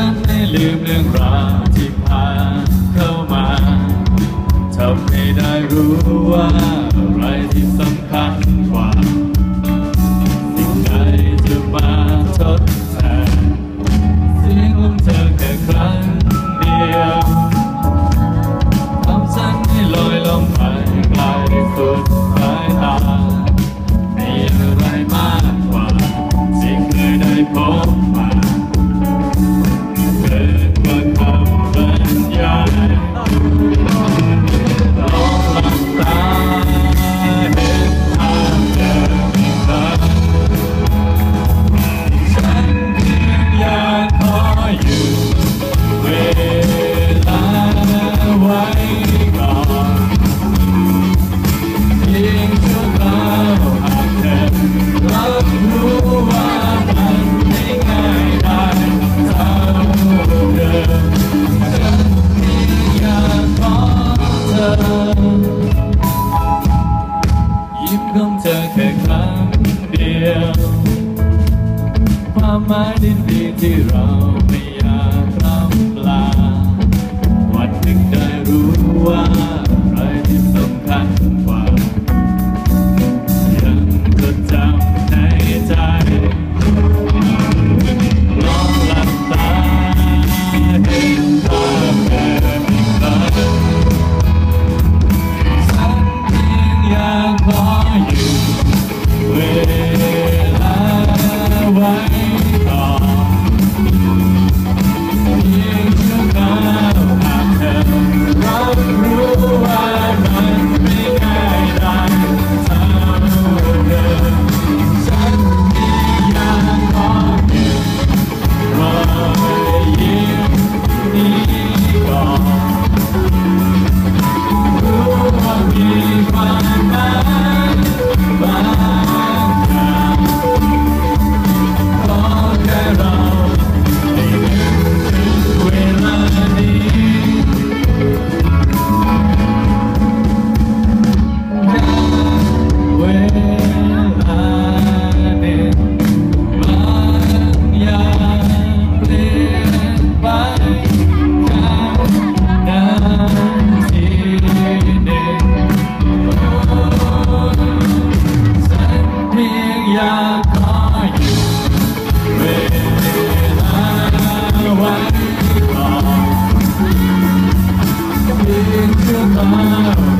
ฉันได้ลืมเรื่องราวที่ผ่านเข้ามาทำให้ได้รู้ว่าอะไรที่สำคัญ ยิ้มของเธอแค่ครั้งเดียว ความหมายดีๆที่เราไม่ survive tomorrow